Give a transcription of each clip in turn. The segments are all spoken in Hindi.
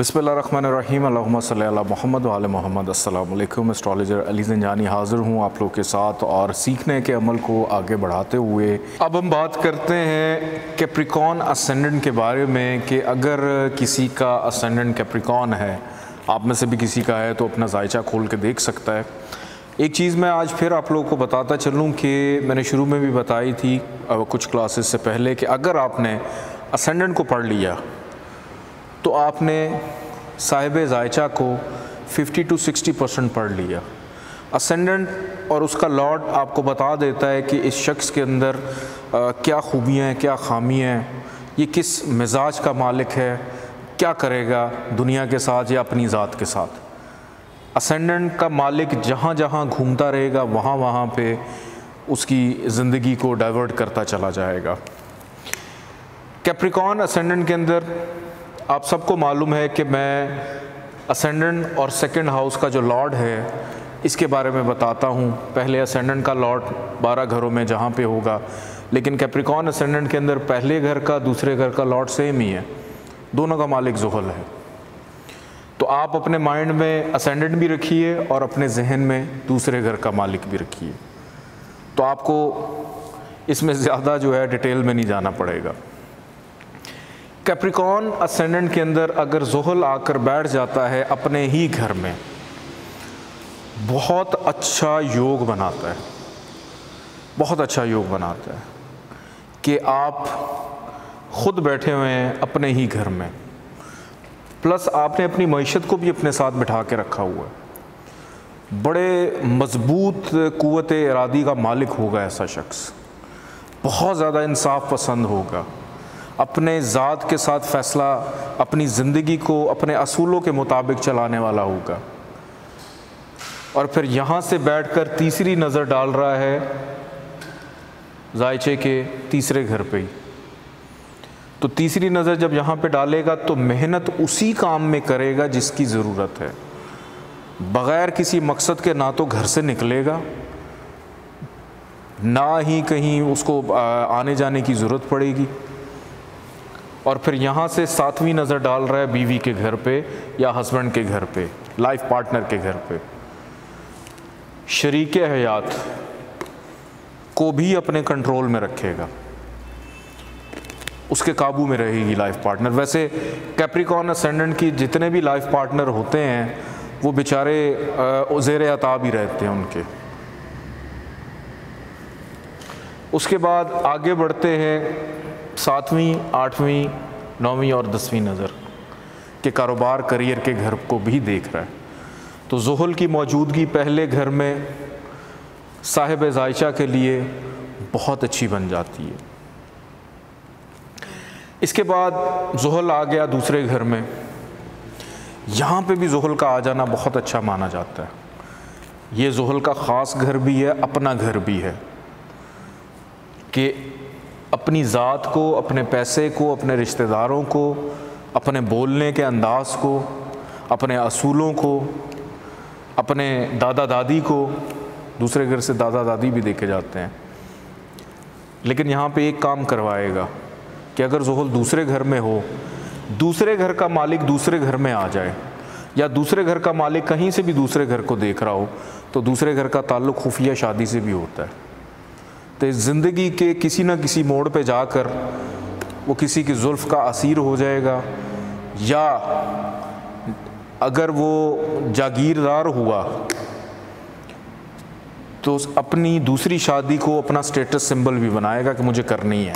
बिस्मिल्लाहिर्रहमानिर्रहीम। मोहम्मद वाल मोहम्मद। अस्सलाम एस्ट्रोलॉजर अली जंजानी हाज़िर हूँ आप लोग के साथ और सीखने के अमल को आगे बढ़ाते हुए। अब हम बात करते हैं कैप्रिकॉन असेंडेंट के बारे में कि अगर किसी का असेंडेंट कैप्रिकॉन है, आप में से भी किसी का है तो अपना जायचा खोल के देख सकता है। एक चीज़ मैं आज फिर आप लोगों को बताता चलूँ कि मैंने शुरू में भी बताई थी कुछ क्लासेस से पहले कि अगर आपने असेंडेंट को पढ़ लिया तो आपने साहिब जायचा को 50 टू 60 परसेंट पढ़ लिया। असेंडेंट और उसका लॉर्ड आपको बता देता है कि इस शख्स के अंदर आ, क्या खूबियाँ हैं क्या खामियाँ हैं ये किस मिजाज का मालिक है क्या करेगा दुनिया के साथ या अपनी ज़ात के साथ। असेंडेंट का मालिक जहाँ जहाँ घूमता रहेगा वहाँ वहाँ पे उसकी ज़िंदगी को डाइवर्ट करता चला जाएगा। कैप्रिकॉन असेंडेंट के अंदर आप सबको मालूम है कि मैं असेंडेंट और सेकंड हाउस का जो लॉर्ड है, इसके बारे में बताता हूँ। पहले असेंडेंट का लॉर्ड बारह घरों में जहाँ पे होगा, लेकिन कैप्रिकॉन असेंडेंट के अंदर पहले घर का, दूसरे घर का लॉर्ड सेम ही है। दोनों का मालिक जुहल है। तो आप अपने माइंड में असेंडेंट भी रखिए और अपने जहन में दूसरे घर का मालिक भी रखिए। तो आपको इसमें ज़्यादा जो है डिटेल में नहीं जाना पड़ेगा। कैप्रिकॉन असेंडेंट के अंदर अगर जोहल आकर बैठ जाता है अपने ही घर में, बहुत अच्छा योग बनाता है। बहुत अच्छा योग बनाता है कि आप खुद बैठे हुए हैं अपने ही घर में। प्लस आपने अपनी मीशत को भी अपने साथ बिठा के रखा हुआ है। बड़े मज़बूत क़वत इरादी का मालिक होगा ऐसा शख्स। बहुत ज़्यादा इंसाफ पसंद होगा। अपने ज़ात के साथ फ़ैसला, अपनी ज़िंदगी को अपने असूलों के मुताबिक चलाने वाला होगा। और फिर यहाँ से बैठकर तीसरी नज़र डाल रहा है जायचे के तीसरे घर पे ही। तो तीसरी नज़र जब यहाँ पे डालेगा तो मेहनत उसी काम में करेगा जिसकी ज़रूरत है। बग़ैर किसी मकसद के ना तो घर से निकलेगा, ना ही कहीं उसको आने जाने की ज़रूरत पड़ेगी। और फिर यहाँ से सातवीं नज़र डाल रहा है बीवी के घर पे या हस्बैंड के घर पे लाइफ पार्टनर के घर पे। शरीक हयात को भी अपने कंट्रोल में रखेगा। उसके काबू में रहेगी लाइफ पार्टनर वैसे कैप्रिकॉन असेंडेंट की जितने भी लाइफ पार्टनर होते हैं, वो बेचारे ज़ेर अता ही रहते हैं उनके। उसके बाद आगे बढ़ते हैं। सातवीं, आठवीं, नौवीं और दसवीं नज़र के कारोबार, करियर के घर को भी देख रहा है। तो जहल की मौजूदगी पहले घर में साहिब जायचा के लिए बहुत अच्छी बन जाती है। इसके बाद जहल आ गया दूसरे घर में। यहाँ पे भी जहल का आ जाना बहुत अच्छा माना जाता है। ये जहल का ख़ास घर भी है, अपना घर भी है कि अपनी ज़ात को, अपने पैसे को, अपने रिश्तेदारों को, अपने बोलने के अंदाज को, अपने असूलों को, अपने दादा दादी को, दूसरे घर से दादा दादी भी देखे जाते हैं। लेकिन यहाँ पे एक काम करवाएगा कि अगर जहल दूसरे घर में हो, दूसरे घर का मालिक दूसरे घर में आ जाए, या दूसरे घर का मालिक कहीं से भी दूसरे घर को देख रहा हो तो दूसरे घर का ताल्लुक़ खुफिया शादी से भी होता है। तो ज़िंदगी के किसी न किसी मोड़ पे जाकर वो किसी की जुल्फ़ का असीर हो जाएगा, या अगर वो जागीरदार हुआ तो अपनी दूसरी शादी को अपना स्टेटस सिंबल भी बनाएगा कि मुझे करनी है।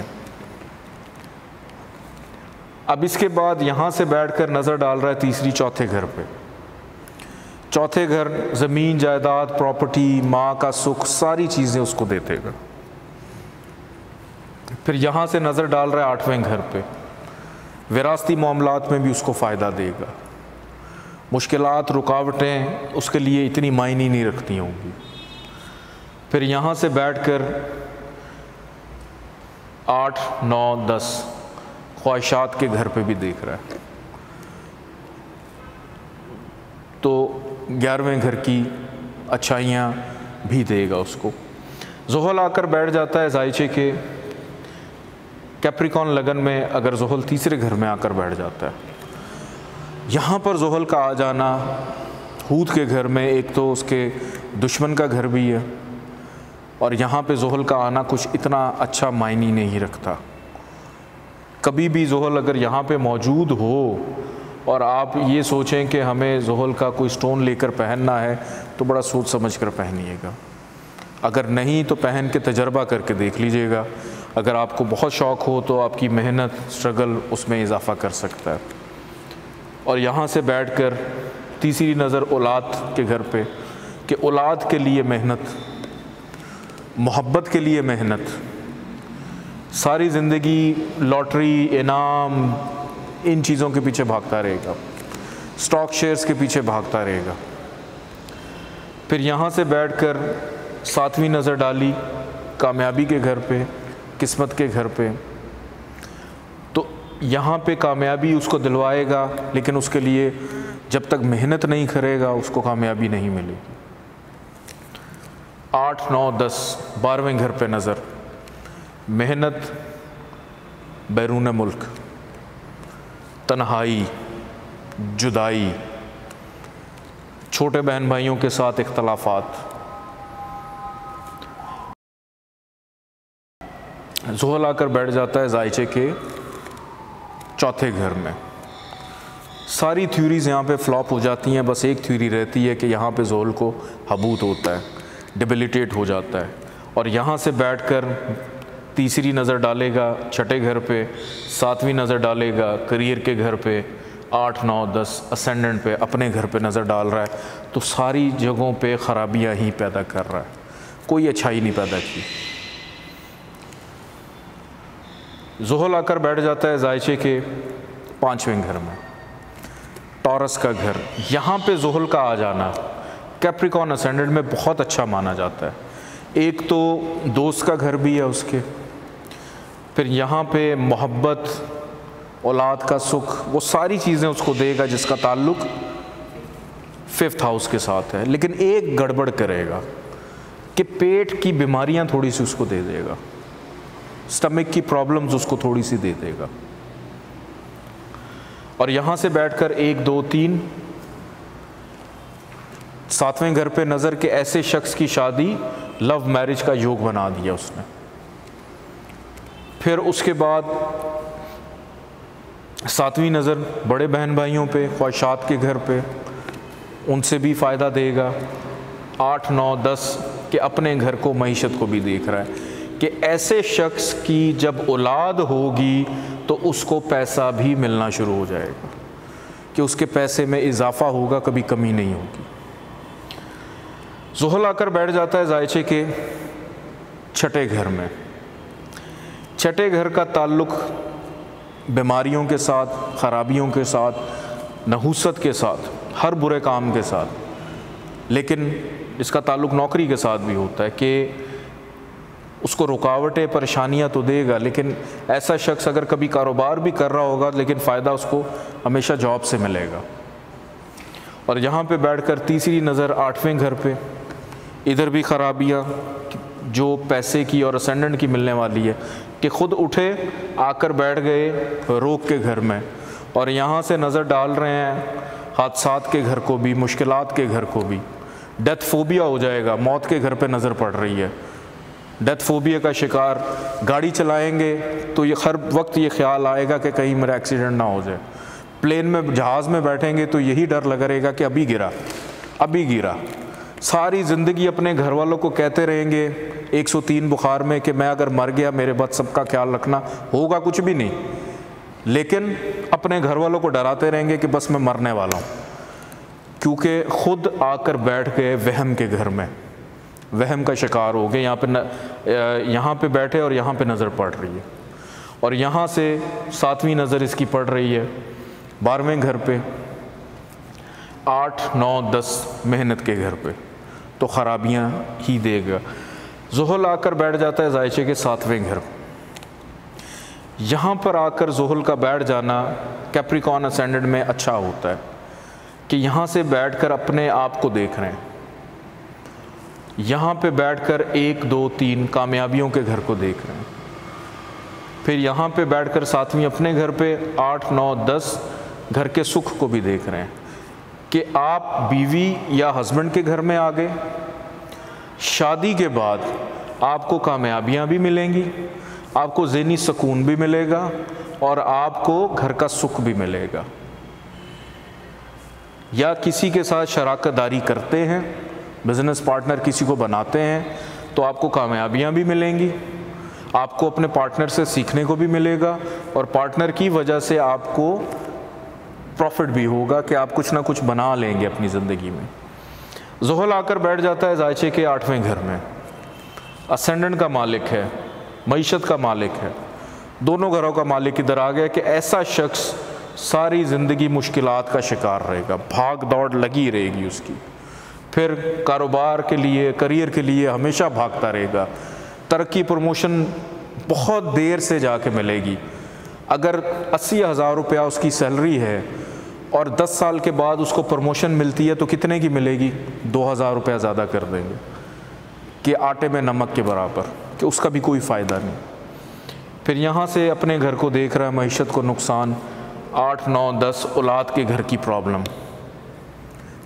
अब इसके बाद यहाँ से बैठकर नज़र डाल रहा है तीसरी चौथे घर पे। चौथे घर, ज़मीन, जायदाद प्रॉपर्टी माँ का सुख, सारी चीज़ें उसको दे देगा फिर यहाँ से नज़र डाल रहा है आठवें घर पे। विरासती मामलात में भी उसको फ़ायदा देगा। मुश्किलात, रुकावटें उसके लिए इतनी मायने नहीं रखती होंगी। फिर यहाँ से बैठकर आठ, नौ, दस ख्वाहिशात के घर पे भी देख रहा है। तो ग्यारहवें घर की अच्छाइयाँ भी देगा उसको। जहल आकर बैठ जाता है जायचे के। कैप्रिकॉन लगन में अगर जहल तीसरे घर में आकर बैठ जाता है, यहाँ पर जोहल का आ जाना हूद के घर में, एक तो उसके दुश्मन का घर भी है, और यहाँ पे जोहल का आना कुछ इतना अच्छा मायने नहीं रखता। कभी भी जोहल अगर यहाँ पे मौजूद हो, और आप ये सोचें कि हमें जोहल का कोई स्टोन लेकर पहनना है तो बड़ा सोच समझ कर पहनिएगा। अगर नहीं तो पहन के तजर्बा करके देख लीजिएगा। अगर आपको बहुत शौक़ हो तो आपकी मेहनत स्ट्रगल उसमें इजाफ़ा कर सकता है। और यहाँ से बैठ कर तीसरी नज़र औलाद के घर पे, कि औलाद के लिए मेहनत, मोहब्बत के लिए मेहनत, सारी ज़िंदगी लॉटरी, इनाम, इन चीज़ों के पीछे भागता रहेगा। स्टॉक शेयर्स के पीछे भागता रहेगा। फिर यहाँ से बैठकर सातवीं नज़र डाली कामयाबी के घर पे किस्मत के घर पे। तो यहाँ पे कामयाबी उसको दिलवाएगा, लेकिन उसके लिए जब तक मेहनत नहीं करेगा, उसको कामयाबी नहीं मिलेगी। आठ, नौ, दस, बारहवें घर पे नज़र। मेहनत बैरून मुल्क। तन्हाई, जुदाई, छोटे बहन भाइयों के साथ इख्तलाफात। जोहल आकर बैठ जाता है जायचे के चौथे घर में। सारी थ्योरीज़ यहाँ पे फ्लॉप हो जाती हैं, बस एक थ्योरी रहती है कि यहाँ पे जोहल को हबूत होता है डिबिलिटेट हो जाता है। और यहाँ से बैठकर तीसरी नज़र डालेगा, छठे घर पे, सातवीं नज़र डालेगा करियर के घर पे, आठ, नौ, दस असेंडेंट पे, अपने घर पे नज़र डाल रहा है। तो सारी जगहों पे ख़राबियाँ ही पैदा कर रहा है। कोई अच्छाई नहीं पैदा की। जोहल आकर बैठ जाता है जायचे के पाँचवें घर में। टॉरस का घर। यहाँ पे जोहल का आ जाना। कैप्रिकॉन असेंडेंट में बहुत अच्छा माना जाता है। एक तो दोस्त का घर भी है उसके। फिर यहाँ पे मोहब्बत, औलाद का सुख, वो सारी चीज़ें उसको देगा जिसका ताल्लुक फिफ्थ हाउस के साथ है। लेकिन एक गड़बड़ करेगा कि पेट की बीमारियाँ थोड़ी सी उसको दे देगा। स्टमक की प्रॉब्लम्स उसको थोड़ी सी दे देगा। और यहाँ से बैठकर एक, दो, तीन, सातवें घर पे नज़र के ऐसे शख्स की शादी लव मैरिज का योग बना दिया उसने। फिर उसके बाद सातवीं नज़र बड़े बहन भाइयों पे, ख्वाहिशात के घर पे, उनसे भी फ़ायदा देगा। आठ, नौ, दस के अपने घर को मीशत को भी देख रहा है। कि ऐसे शख्स की जब औलाद होगी तो उसको पैसा भी मिलना शुरू हो जाएगा, कि उसके पैसे में इजाफ़ा होगा, कभी कमी नहीं होगी। जोहल आकर बैठ जाता है जायचे के छठे घर में। छठे घर का ताल्लुक बीमारियों के साथ, ख़राबियों के साथ, नहूसत के साथ, हर बुरे काम के साथ। लेकिन इसका ताल्लुक नौकरी के साथ भी होता है कि उसको रुकावटें, परेशानियाँ तो देगा, लेकिन ऐसा शख्स अगर कभी कारोबार भी कर रहा होगा, लेकिन फ़ायदा उसको हमेशा जॉब से मिलेगा। और यहाँ पे बैठकर तीसरी नज़र आठवें घर पे, इधर भी ख़राबियाँ, जो पैसे की और असेंडेंट की मिलने वाली है, कि ख़ुद उठे, आकर बैठ गए रोक के घर में। और यहाँ से नज़र डाल रहे हैं, हादसात के घर को भी मुश्किल के घर को भी। डेथ फोबिया हो जाएगा, मौत के घर पे नज़र पड़ रही है। डेथ फोबिया का शिकार गाड़ी चलाएँगे तो ये हर वक्त ये ख्याल आएगा कि कहीं मेरा एक्सीडेंट ना हो जाए। प्लेन में, जहाज़ में बैठेंगे तो यही डर लगा रहेगा कि अभी गिरा अभी गिरा। सारी ज़िंदगी अपने घर वालों को कहते रहेंगे 103 बुखार में कि मैं अगर मर गया, मेरे बाद सबका ख्याल रखना, होगा कुछ भी नहीं। लेकिन अपने घर वालों को डराते रहेंगे कि बस मैं मरने वाला हूँ, क्योंकि ख़ुद आकर बैठ गए वहम के घर में। वहम का शिकार हो गए, यहाँ पे यहाँ पे बैठे और यहाँ पे नज़र पड़ रही है। और यहाँ से सातवीं नज़र इसकी पड़ रही है, बारहवें घर पे, आठ, नौ, दस मेहनत के घर पे तो ख़राबियाँ ही देगा। जहल आकर बैठ जाता है जायचे के सातवें घर। यहाँ पर आकर जहल का बैठ जाना कैप्रिकॉन असेंडेंट में अच्छा होता है, कि यहाँ से बैठकर अपने आप को देख रहे हैं। यहाँ पे बैठकर एक, दो, तीन कामयाबियों के घर को देख रहे हैं। फिर यहाँ पे बैठकर सातवीं अपने घर पे, आठ, नौ, दस घर के सुख को भी देख रहे हैं कि आप बीवी या हस्बैंड के घर में आ गए। शादी के बाद आपको कामयाबियाँ भी मिलेंगी, आपको जहनी सुकून भी मिलेगा और आपको घर का सुख भी मिलेगा। या किसी के साथ शराकत दारी करते हैं बिज़नेस पार्टनर किसी को बनाते हैं तो आपको कामयाबियाँ भी मिलेंगी, आपको अपने पार्टनर से सीखने को भी मिलेगा, और पार्टनर की वजह से आपको प्रॉफिट भी होगा कि आप कुछ ना कुछ बना लेंगे अपनी ज़िंदगी में। जहल आकर बैठ जाता है जायचे के आठवें घर में। असेंडेंट का मालिक है, मीशत का मालिक है। दोनों घरों का मालिक इधर आ गया कि ऐसा शख्स सारी ज़िंदगी मुश्किल का शिकार रहेगा, भाग दौड़ लगी रहेगी उसकी। फिर कारोबार के लिए, करियर के लिए हमेशा भागता रहेगा। तरक्की प्रमोशन बहुत देर से जाके मिलेगी। अगर अस्सी हज़ार रुपया उसकी सैलरी है और दस साल के बाद उसको प्रमोशन मिलती है तो कितने की मिलेगी? दो हज़ार रुपया ज़्यादा कर देंगे कि आटे में नमक के बराबर, कि उसका भी कोई फ़ायदा नहीं। फिर यहाँ से अपने घर को देख रहा है मीशत को नुकसान, आठ, नौ, दस औलाद के घर की प्रॉब्लम।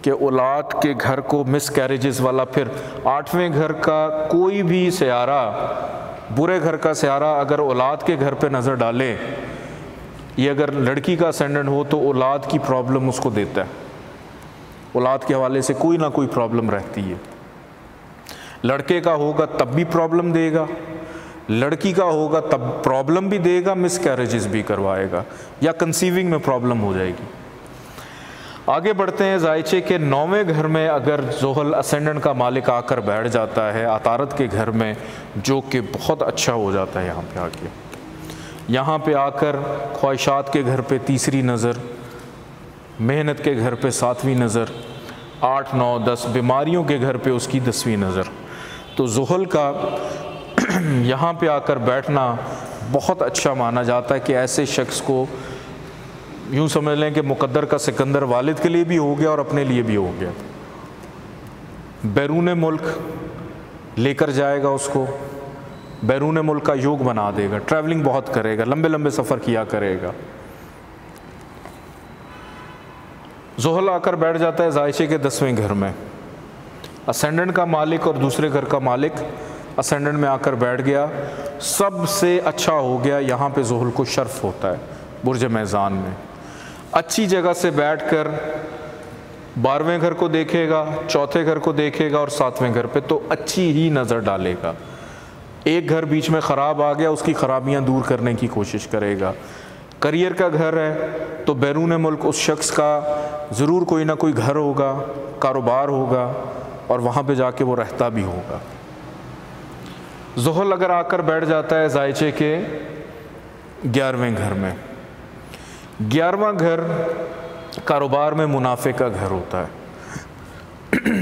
कि औलाद के घर को मिस कैरेजेस वाला फिर आठवें घर का कोई भी सयारा, बुरे घर का सयारा अगर औलाद के घर पे नज़र डाले, ये अगर लड़की का असेंडेंट हो तो औलाद की प्रॉब्लम उसको देता है। औलाद के हवाले से कोई ना कोई प्रॉब्लम रहती है। लड़के का होगा तब भी प्रॉब्लम देगा, लड़की का होगा तब प्रॉब्लम भी देगा मिस भी करवाएगा, या कंसीविंग में प्रॉब्लम हो जाएगी। आगे बढ़ते हैं। जायचे के नौवें घर में अगर जोहल असेंडेंट का मालिक आकर बैठ जाता है, अतारत के घर में जो कि बहुत अच्छा हो जाता है यहाँ पे आके। यहाँ पे आकर ख्वाहिशात के घर पे तीसरी नज़र, मेहनत के घर पे सातवीं नज़र, आठ, नौ, दस बीमारियों के घर पे उसकी दसवीं नज़र। तो जहल का यहाँ पे आकर बैठना बहुत अच्छा माना जाता है कि ऐसे शख्स को यूँ समझ लें कि मुकद्दर का सिकंदर वालिद के लिए भी हो गया और अपने लिए भी हो गया। बैरून मुल्क लेकर जाएगा उसको, बैरून मुल्क का योग बना देगा ट्रैवलिंग बहुत करेगा, लंबे लंबे सफ़र किया करेगा। जोहल आकर बैठ जाता है जायशे के दसवें घर में। असेंडेंट का मालिक और दूसरे घर का मालिक असेंडेंट में आकर बैठ गया। सबसे अच्छा हो गया, यहाँ पे जोहल को शर्फ होता है, बुरज मैज़ान में। अच्छी जगह से बैठकर बारहवें घर को देखेगा, चौथे घर को देखेगा और सातवें घर पे तो अच्छी ही नज़र डालेगा। एक घर बीच में ख़राब आ गया, उसकी ख़राबियाँ दूर करने की कोशिश करेगा। करियर का घर है तो बैरून मुल्क उस शख्स का ज़रूर कोई ना कोई घर होगा, कारोबार होगा और वहाँ पे जाके वो रहता भी होगा। जहल अगर आकर बैठ जाता है जायचे के ग्यारहवें घर में ग्यारहवा घर कारोबार में मुनाफे का घर होता है।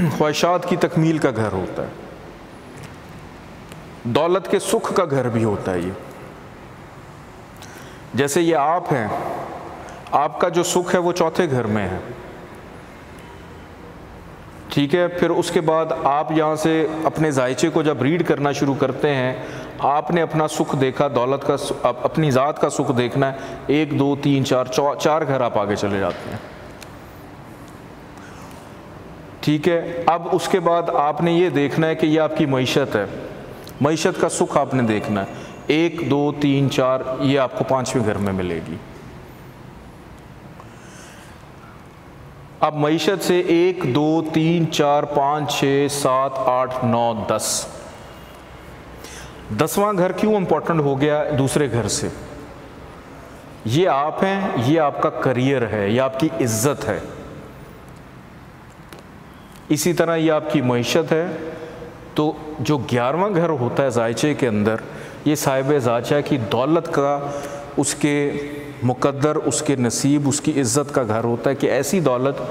ख्वाहिशात की तकमील का घर होता है। दौलत के सुख का घर भी होता है ये। जैसे ये आप हैं, आपका जो सुख है वो चौथे घर में है। ठीक है, फिर उसके बाद आप यहाँ से अपने जायचे को जब रीड करना शुरू करते हैं आपने अपना सुख देखा, दौलत का अपनी ज़ात का सुख देखना है, एक, दो, तीन, चार चार घर आप आगे चले जाते हैं। ठीक है, अब उसके बाद आपने ये देखना है कि ये आपकी मीशत है। मीशत का सुख आपने देखना है। एक, दो, तीन, चार, ये आपको पाँचवें घर में मिलेगी। अब मीशत से एक, दो, तीन, चार, पाँच छः सात, आठ, नौ, दस। दसवां घर क्यों इम्पोर्टेंट हो गया दूसरे घर से? ये आप हैं, ये आपका करियर है, ये आपकी इज़्ज़त है। इसी तरह ये आपकी मीशत है। तो जो ग्यारहवा घर होता है जायचे के अंदर, ये साहिब जाचा की दौलत का, उसके मुकद्दर, उसके नसीब, उसकी इज़्ज़त का घर होता है कि ऐसी दौलत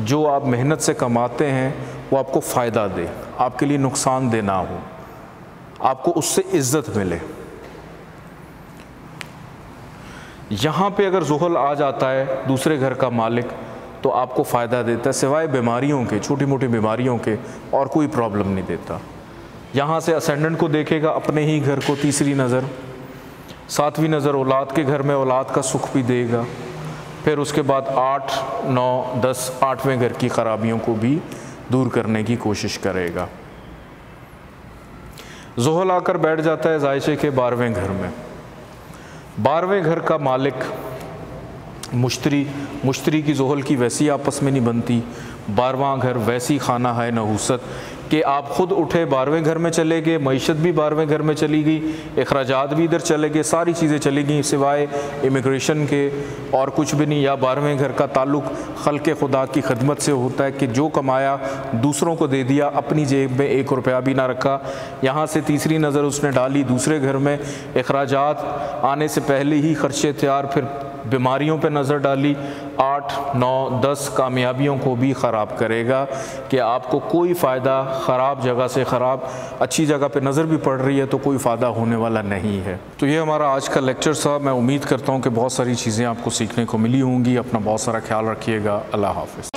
जो आप मेहनत से कमाते हैं, वो आपको फ़ायदा दे, आपके लिए नुकसान दे ना हो। आपको उससे इज़्ज़त मिले। यहाँ पे अगर जहल आ जाता है दूसरे घर का मालिक तो आपको फ़ायदा देता है, सिवाय बीमारियों के छोटी मोटी बीमारियों के, और कोई प्रॉब्लम नहीं देता। यहाँ से असेंडेंट को देखेगा, अपने ही घर को तीसरी नज़र। सातवीं नज़र औलाद के घर में, औलाद का सुख भी देगा। फिर उसके बाद आठ, नौ, दस, आठवें घर की ख़राबियों को भी दूर करने की कोशिश करेगा। जोहल आकर बैठ जाता है जायशे के बारहवें घर में। बारहवें घर का मालिक मुश्तरी मुश्तरी की जोहल की वैसी आपस में नहीं बनती। बारवा घर वैसी खाना है नहूसत कि आप ख़ुद उठे बारहवें घर में चले गए, मीशत भी बारहवें घर में चली गई अखराज भी इधर चले गए, सारी चीज़ें चली गई, सिवाय इमिग्रेशन के और कुछ भी नहीं। या बारहवें घर का ताल्लुक खल के खुदा की खदमत से होता है कि जो कमाया, दूसरों को दे दिया, अपनी जेब में एक रुपया भी ना रखा। यहाँ से तीसरी नज़र उसने डाली, दूसरे घर में अखराज आने से पहले ही ख़र्चे तैयार, फिर बीमारियों पर नज़र डाली आठ, नौ, दस कामयाबियों को भी ख़राब करेगा कि आपको कोई फ़ायदा ख़राब जगह से ख़राब, अच्छी जगह पे नज़र भी पड़ रही है तो कोई फ़ायदा होने वाला नहीं है। तो ये हमारा आज का लेक्चर था। मैं उम्मीद करता हूँ कि बहुत सारी चीज़ें आपको सीखने को मिली होंगी। अपना बहुत सारा ख्याल रखिएगा। अल्लाह हाफ़